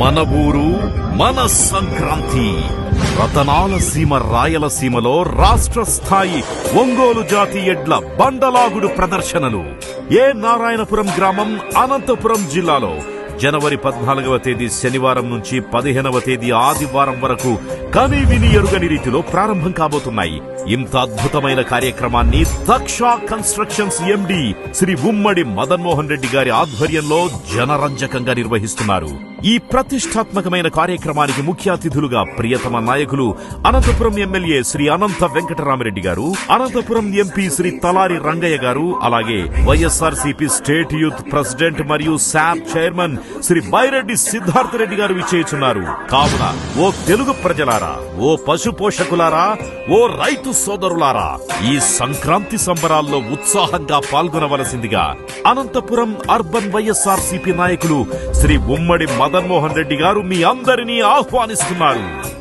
మన ఊరు మన సంక్రాంతి. రతనాల సీమ రాయలసీమలో రాష్ట్ర స్థాయి ఒంగోలు జాతి ఎడ్ల బండలాగుడు ప్రదర్శనలు. ఏ నారాయణపురం గ్రామం అనంతపురం జిల్లాలో జనవరి పద్నాలుగవ తేదీ శనివారం నుంచి పదిహేనవ తేదీ ఆదివారం వరకు కని విని ఎరుగని రీతిలో ప్రారంభం కాబోతున్నాయి. ఇంత అద్భుతమైన కార్యక్రమాన్ని తక్ష కన్స్ట్రక్షన్స్ ఎండి శ్రీ ఉమ్మడి మదన్ మోహన్ రెడ్డి గారి ఆధ్వర్యంలో జనరంజకంగా నిర్వహిస్తున్నారు. ఈ ప్రతిష్టాత్మకమైన కార్యక్రమానికి ముఖ్య అతిథులుగా ప్రియతమ నాయకులు అనంతపురం ఎమ్మెల్యే శ్రీ అనంత వెంకటరామరెడ్డి గారు అనంతపురం ఎంపీ శ్రీ తలారి రంగయ్య గారు అలాగే వైఎస్ఆర్ స్టేట్ యూత్ ప్రెసిడెంట్ మరియు శాప్ చైర్మన్ శ్రీ బైరెడ్డి సిద్ధార్థ రెడ్డి గారు విచ్చేయుచున్నారు. కావున ఓ తెలుగు ప్రజలారా ఓ పశు పోషకులారా ఓ రైతు సోదరులారా ఈ సంక్రాంతి సంబరాల్లో ఉత్సాహంగా పాల్గొనవలసిందిగా అనంతపురం అర్బన్ వైఎస్ఆర్ నాయకులు శ్రీ ఉమ్మడి మదన్మోహన్ రెడ్డి గారు మీ అందరినీ ఆహ్వానిస్తున్నారు.